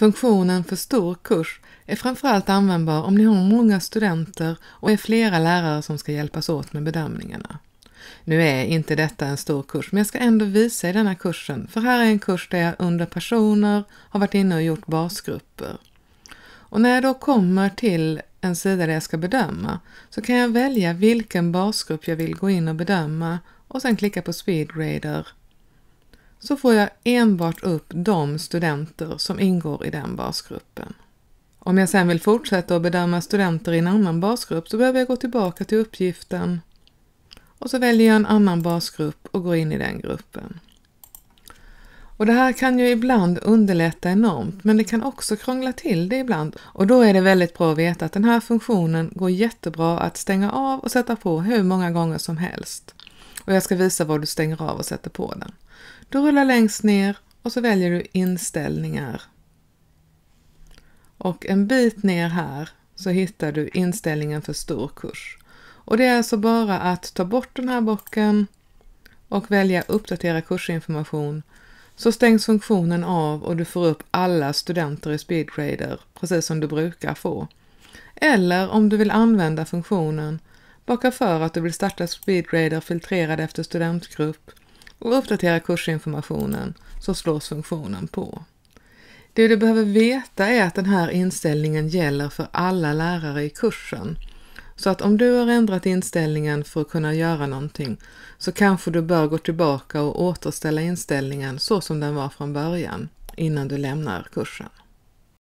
Funktionen för stor kurs är framförallt användbar om ni har många studenter och är flera lärare som ska hjälpas åt med bedömningarna. Nu är inte detta en stor kurs, men jag ska ändå visa i denna kursen, för här är en kurs där jag under personer har varit inne och gjort basgrupper. Och när jag då kommer till en sida där jag ska bedöma så kan jag välja vilken basgrupp jag vill gå in och bedöma och sen klicka på Speedgrader så får jag enbart upp de studenter som ingår i den basgruppen. Om jag sen vill fortsätta att bedöma studenter i en annan basgrupp så behöver jag gå tillbaka till uppgiften och så väljer jag en annan basgrupp och går in i den gruppen. Och Det här kan ju ibland underlätta enormt men det kan också krångla till det ibland och då är det väldigt bra att veta att den här funktionen går jättebra att stänga av och sätta på hur många gånger som helst. Och jag ska visa var du stänger av och sätter på den. Du rullar längst ner och så väljer du inställningar. Och en bit ner här så hittar du inställningen för stor kurs. Och det är alltså bara att ta bort den här bocken och välja uppdatera kursinformation så stängs funktionen av och du får upp alla studenter i Speedgrader precis som du brukar få. Eller om du vill använda funktionen, baka för att du vill starta Speedgrader filtrerad efter studentgrupp och uppdatera kursinformationen så slås funktionen på. Det du behöver veta är att den här inställningen gäller för alla lärare i kursen. Så att om du har ändrat inställningen för att kunna göra någonting så kanske du bör gå tillbaka och återställa inställningen så som den var från början innan du lämnar kursen.